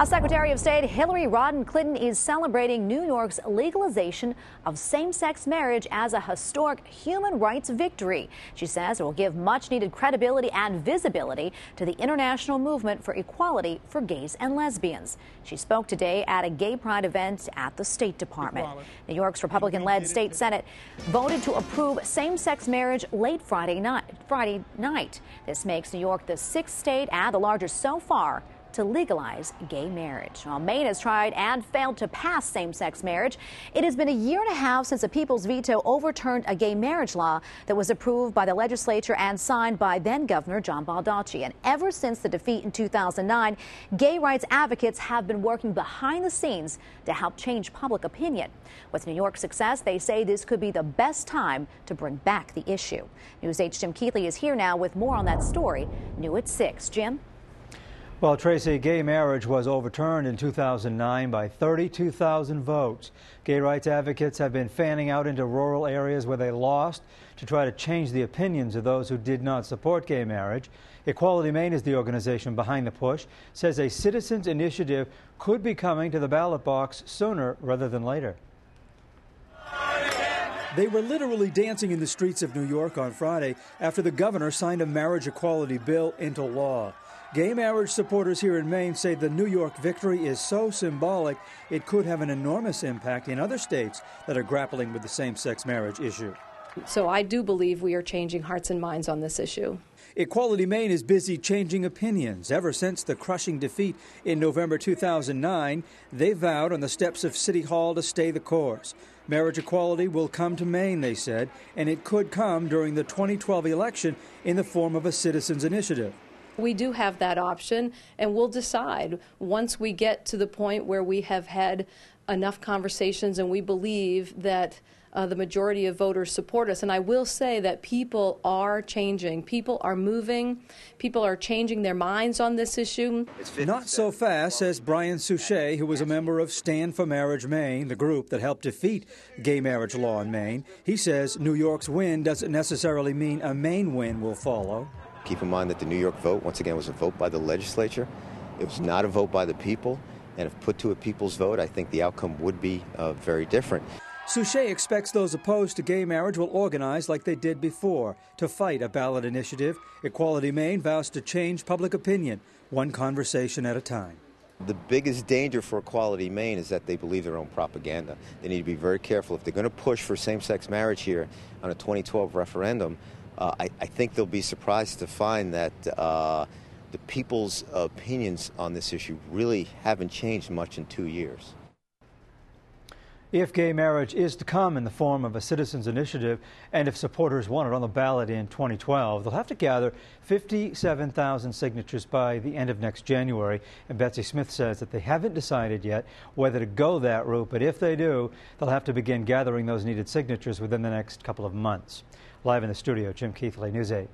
A Secretary of State Hillary Rodham Clinton is celebrating New York's legalization of same sex marriage as a historic human rights victory. She says it will give much needed credibility and visibility to the international movement for equality for gays and lesbians. She spoke today at a gay pride event at the State Department. Equality. New York's Republican led state Senate voted to approve same sex marriage late Friday night, Friday night. This makes New York the sixth state and the largest so far to legalize gay marriage. While Maine has tried and failed to pass same sex marriage, it has been a year and a half since a people's veto overturned a gay marriage law that was approved by the legislature and signed by then Governor John Baldacci. And ever since the defeat in 2009, gay rights advocates have been working behind the scenes to help change public opinion. With New York's success, they say this could be the best time to bring back the issue. News 8's Jim Keithley is here now with more on that story. New at 6. Jim? Well, Tracy, gay marriage was overturned in 2009 by 32,000 votes. Gay rights advocates have been fanning out into rural areas where they lost to try to change the opinions of those who did not support gay marriage. Equality Maine is the organization behind the push, says a citizens initiative could be coming to the ballot box sooner rather than later. They were literally dancing in the streets of New York on Friday after the governor signed a marriage equality bill into law. Gay marriage supporters here in Maine say the New York victory is so symbolic it could have an enormous impact in other states that are grappling with the same sex marriage issue. So I do believe we are changing hearts and minds on this issue. Equality Maine is busy changing opinions. Ever since the crushing defeat in November 2009, they vowed on the steps of City Hall to stay the course. Marriage equality will come to Maine, they said, and it could come during the 2012 election in the form of a citizens' initiative. We do have that option, and we'll decide once we get to the point where we have had enough conversations and we believe that uh, the majority of voters support us. And I will say that people are changing. People are moving. People are changing their minds on this issue. Not so fast, says Brian Souchet, who was a member of Stand for Marriage Maine, the group that helped defeat gay marriage law in Maine. He says New York's win doesn't necessarily mean a Maine win will follow. Keep in mind that the New York vote, once again, was a vote by the legislature. It was not a vote by the people. And if put to a people's vote, I think the outcome would be uh, very different. Souchet expects those opposed to gay marriage will organize like they did before to fight a ballot initiative. Equality Maine vows to change public opinion, one conversation at a time. The biggest danger for Equality Maine is that they believe their own propaganda. They need to be very careful. If they're going to push for same sex marriage here on a 2012 referendum, uh, I, I, think they'll be surprised to find that uh, the people's opinions on this issue really haven't changed much in two years. If gay marriage is to come in the form of a citizens' initiative, and if supporters want it on the ballot in 2012, they'll have to gather 57,000 signatures by the end of next January. And Betsy Smith says that they haven't decided yet whether to go that route, but if they do, they'll have to begin gathering those needed signatures within the next couple of months. Live in the studio, Jim Keithley, News 8.